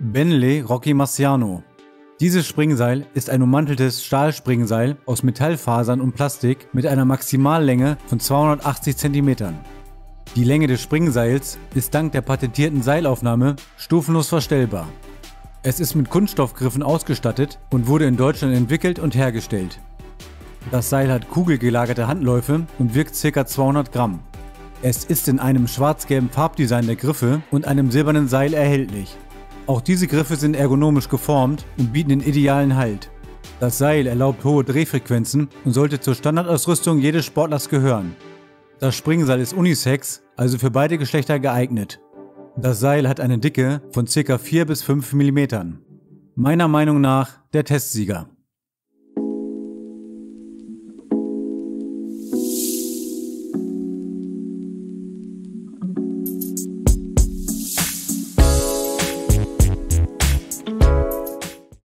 Benley Rocky Marciano. Dieses Springseil ist ein ummanteltes Stahlspringseil aus Metallfasern und Plastik mit einer Maximallänge von 280 cm. Die Länge des Springseils ist dank der patentierten Seilaufnahme stufenlos verstellbar. Es ist mit Kunststoffgriffen ausgestattet und wurde in Deutschland entwickelt und hergestellt. Das Seil hat kugelgelagerte Handläufe und wiegt ca. 200 Gramm. Es ist in einem schwarz-gelben Farbdesign der Griffe und einem silbernen Seil erhältlich. Auch diese Griffe sind ergonomisch geformt und bieten den idealen Halt. Das Seil erlaubt hohe Drehfrequenzen und sollte zur Standardausrüstung jedes Sportlers gehören. Das Springseil ist unisex, also für beide Geschlechter geeignet. Das Seil hat eine Dicke von ca. 4 bis 5 mm. Meiner Meinung nach der Testsieger.